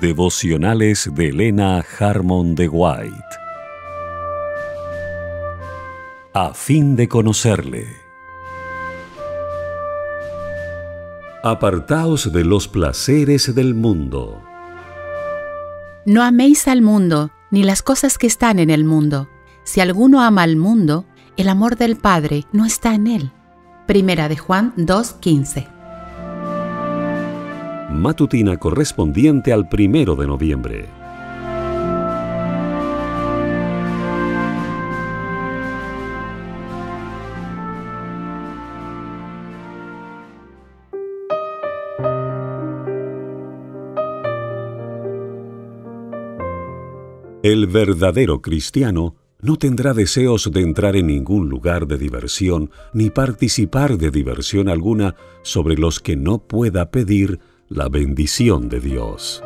Devocionales de Elena Harmon de White. A fin de conocerle. Apartaos de los placeres del mundo. No améis al mundo, ni las cosas que están en el mundo. Si alguno ama al mundo, el amor del Padre no está en él. Primera de Juan 2.15 matutina correspondiente al primero de noviembre. El verdadero cristiano no tendrá deseos de entrar en ningún lugar de diversión ni participar de diversión alguna sobre los que no pueda pedir la bendición de Dios.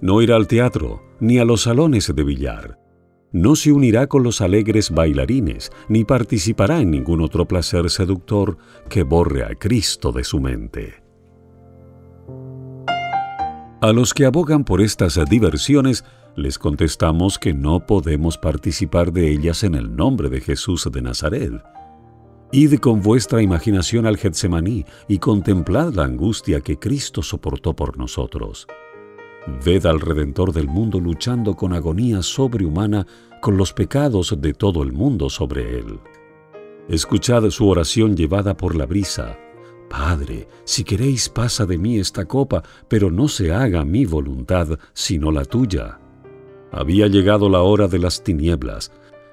No irá al teatro ni a los salones de billar. No se unirá con los alegres bailarines, ni participará en ningún otro placer seductor que borre a Cristo de su mente. A los que abogan por estas diversiones, les contestamos que no podemos participar de ellas en el nombre de Jesús de Nazaret Id con vuestra imaginación al Getsemaní y contemplad la angustia que Cristo soportó por nosotros. Ved al Redentor del mundo luchando con agonía sobrehumana con los pecados de todo el mundo sobre él. Escuchad su oración llevada por la brisa. Padre, si queréis pasa de mí esta copa, pero no se haga mi voluntad, sino la tuya. Había llegado la hora de las tinieblas.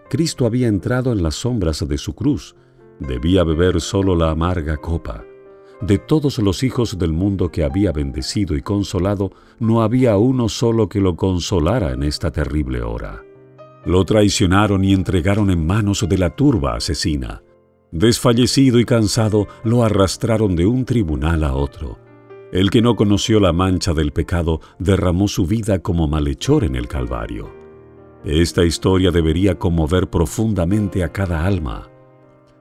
Cristo había entrado en las sombras de su cruz debía beber solo la amarga copa. De todos los hijos del mundo que había bendecido y consolado, no había uno solo que lo consolara en esta terrible hora. Lo traicionaron y entregaron en manos de la turba asesina. Desfallecido y cansado, lo arrastraron de un tribunal a otro. El que no conoció la mancha del pecado derramó su vida como malhechor en el Calvario. Esta historia debería conmover profundamente a cada alma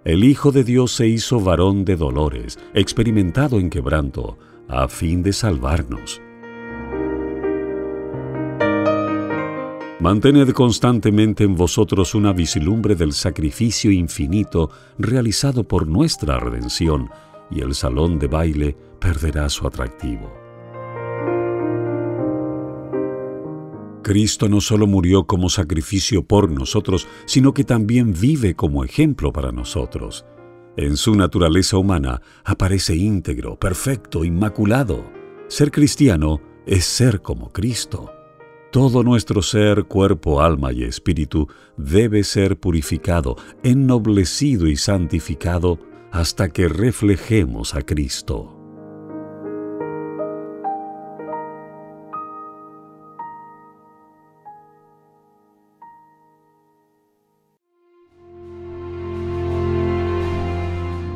el Hijo de Dios se hizo varón de dolores, experimentado en quebranto, a fin de salvarnos. Mantened constantemente en vosotros una vislumbre del sacrificio infinito realizado por nuestra redención, y el salón de baile perderá su atractivo. Cristo no solo murió como sacrificio por nosotros, sino que también vive como ejemplo para nosotros. En su naturaleza humana aparece íntegro, perfecto, inmaculado. Ser cristiano es ser como Cristo. Todo nuestro ser, cuerpo, alma y espíritu debe ser purificado, ennoblecido y santificado hasta que reflejemos a Cristo.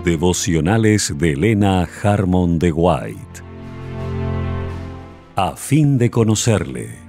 Devocionales de Elena Harmon de White. A fin de conocerle.